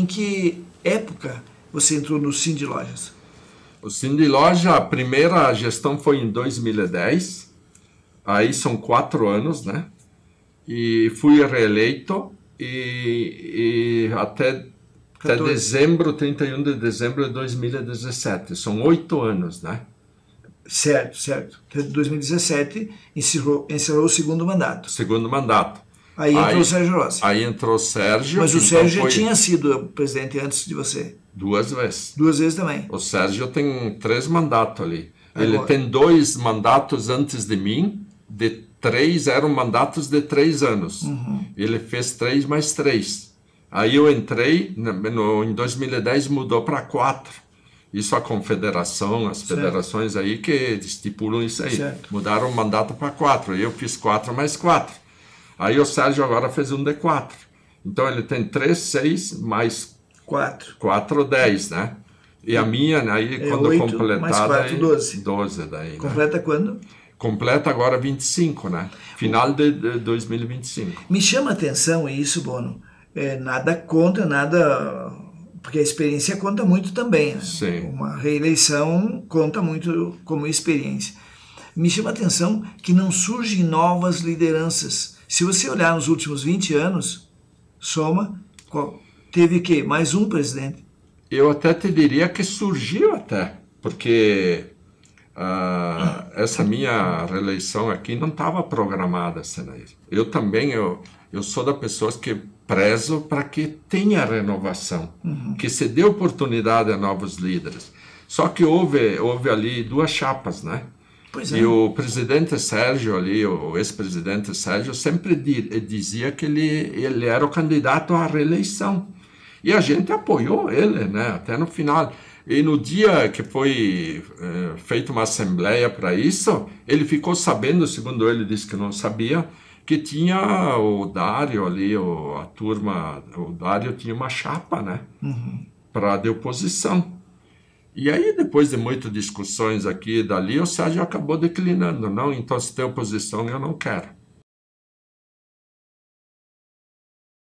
em que época você entrou no Sim de Lojas? O Sim de Loja, a primeira gestão foi em 2010, aí são quatro anos, né? E fui reeleito e, e até, até dezembro, 31 de dezembro de 2017, são oito anos, né? Certo, certo. Em 2017 encerrou, encerrou o segundo mandato. Segundo mandato. Aí entrou aí, o Sérgio Rossi. Aí entrou o Sérgio. Mas o então Sérgio já tinha sido presidente antes de você. Duas vezes. Duas vezes também. O Sérgio tem três mandatos ali. Agora. Ele tem dois mandatos antes de mim, de três, eram mandatos de três anos. Uhum. Ele fez três mais três. Aí eu entrei, no, em 2010 mudou para quatro. Isso a confederação, as certo. federações aí que estipulam isso aí. Certo. Mudaram o mandato para quatro. Eu fiz quatro mais quatro. Aí o Sérgio agora fez um de quatro. Então ele tem três, seis mais quatro, quatro dez, né? E a minha, né, aí, é quando 8, completada. Mais 4, 12. 12 daí. Né? Completa né? quando? Completa agora 25, né? Final de, de 2025. Me chama a atenção isso, Bono. É, nada conta, nada porque a experiência conta muito também. Né? Sim. Uma reeleição conta muito como experiência. Me chama a atenção que não surgem novas lideranças. Se você olhar nos últimos 20 anos, soma, teve que mais um presidente. Eu até te diria que surgiu até, porque uh, essa minha reeleição aqui não estava programada, Senair. Eu também, eu, eu sou da pessoas que prezo para que tenha renovação, uhum. que se dê oportunidade a novos líderes. Só que houve, houve ali duas chapas, né? Pois é. E o presidente Sérgio ali, o ex-presidente Sérgio, sempre dizia que ele, ele era o candidato à reeleição. E a gente apoiou ele, né? Até no final. E no dia que foi é, feita uma assembleia para isso, ele ficou sabendo, segundo ele disse que não sabia, que tinha o Dário ali, o, a turma, o Dário tinha uma chapa, né? Uhum. Para de oposição. E aí, depois de muitas discussões aqui e dali, o Sérgio acabou declinando. Não, então se tem oposição, eu não quero.